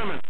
Ready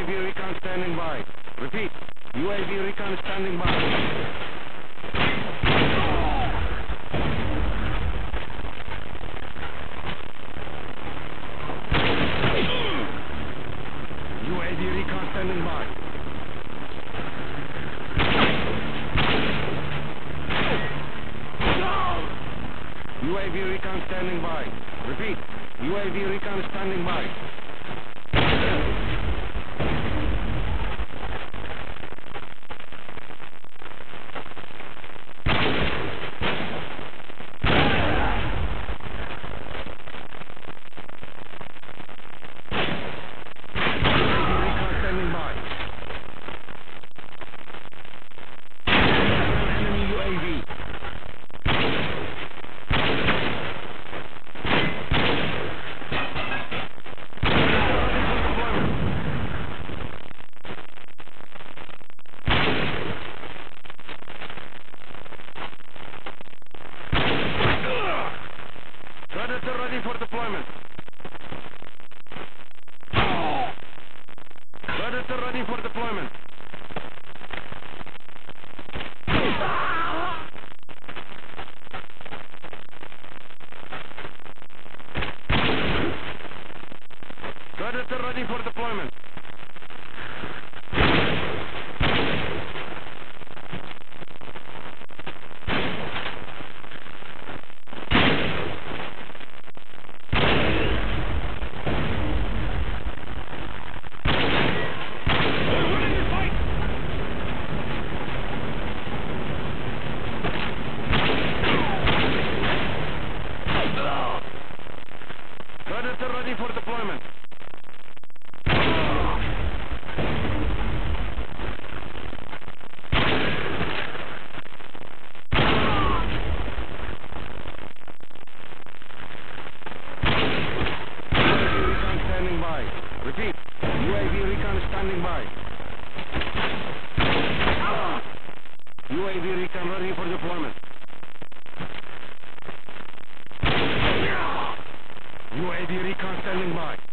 UAV recon standing by. Repeat. UAV recon standing by. UAV recon standing by. UAV recon standing by. Repeat. UAV recon standing by. Standing by. UAV recon ready for deployment. UAV recon standing by.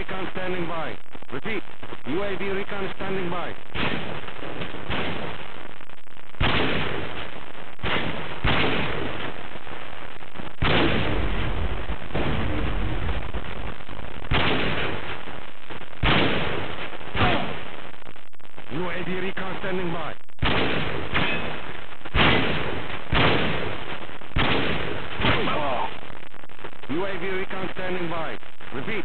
Recon standing by. Repeat. UAV recon standing by. UAV recon standing by. UAV recon standing by. Repeat.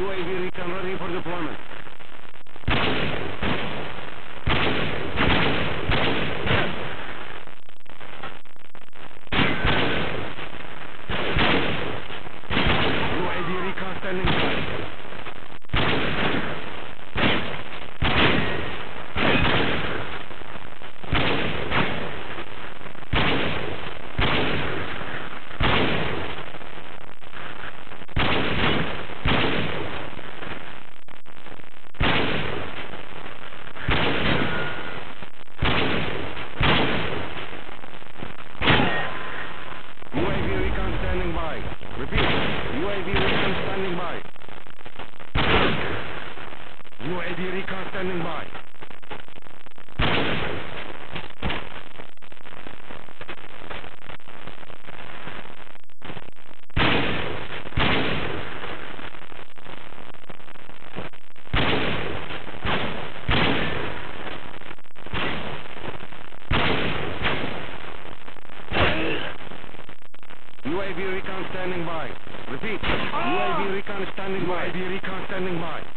UAV recon ready for deployment. UAV recon standing by. UAV recon standing by. Repeat. UAV recon standing by. UAV recon standing by. UAV recon standing by. Repeat. Ah! UAV recon standing by. UAV recon standing by.